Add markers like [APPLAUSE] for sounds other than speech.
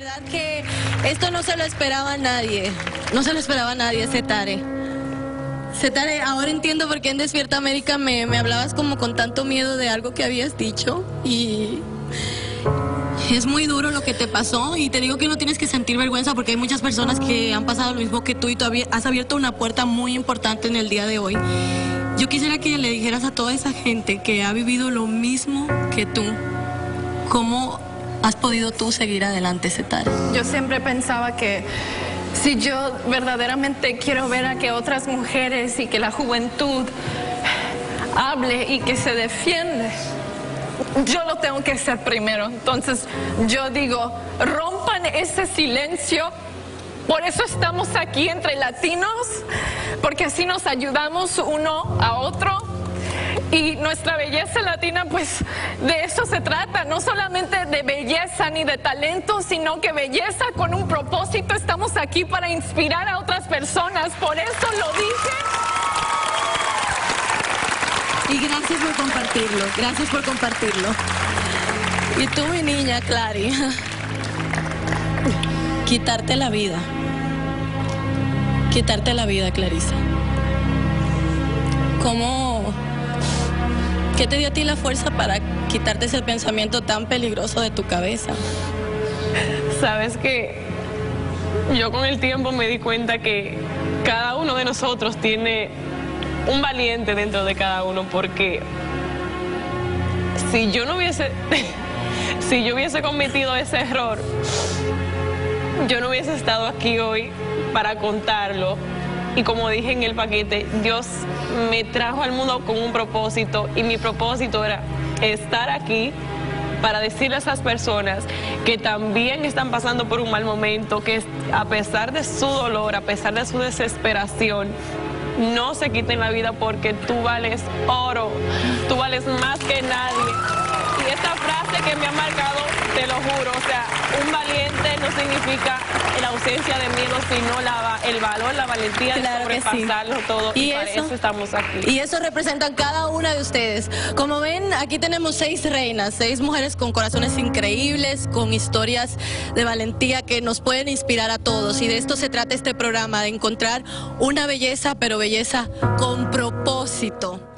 verdad que esto no se lo esperaba a nadie. No se lo esperaba a nadie, Setare. Setare, ahora entiendo por qué en Despierta América me, me hablabas como con tanto miedo de algo que habías dicho. Y es muy duro lo que te pasó y te digo que no tienes que sentir vergüenza porque hay muchas personas que han pasado lo mismo que tú y tú has abierto una puerta muy importante en el día de hoy. Yo quisiera que le dijeras a toda esa gente que ha vivido lo mismo que tú, cómo has podido tú seguir adelante, Setar. Yo siempre pensaba que si yo verdaderamente quiero ver a que otras mujeres y que la juventud hable y que se defiende, yo lo tengo que hacer primero. Entonces yo digo, rompan ese silencio. Por eso estamos aquí entre latinos, porque así nos ayudamos uno a otro. Y nuestra belleza latina, pues de eso se trata, no solamente de belleza ni de talento, sino que belleza con un propósito. Estamos aquí para inspirar a otras personas, por eso lo dije. Y gracias por compartirlo, gracias por compartirlo. Y tú, mi niña, Clary, [LAUGHS] quitarte la vida. Quitarte la vida, Clarisa. ¿Cómo... ¿Qué te dio a ti la fuerza para quitarte ese pensamiento tan peligroso de tu cabeza? Sabes que yo con el tiempo me di cuenta que cada uno de nosotros tiene un valiente dentro de cada uno porque si yo no hubiese, [LAUGHS] si yo hubiese cometido ese error, yo no hubiese estado aquí hoy para contarlo. Y como dije en el paquete, Dios me trajo al mundo con un propósito y mi propósito era estar aquí para decirle a esas personas que también están pasando por un mal momento, que a pesar de su dolor, a pesar de su desesperación, no se quiten la vida porque tú vales oro, tú vales más que nadie. Y esta frase que me ha marcado, te lo juro, o sea, un valiente no significa la ausencia de miedo, sino la, el valor, la valentía de sobrepasarlo todo. Y, para eso, estamos aquí. Y eso representan cada una de ustedes. Como ven, aquí tenemos seis reinas, seis mujeres con corazones increíbles, con historias de valentía que nos pueden inspirar a todos. Y de esto se trata este programa, de encontrar una belleza, pero belleza con propósito.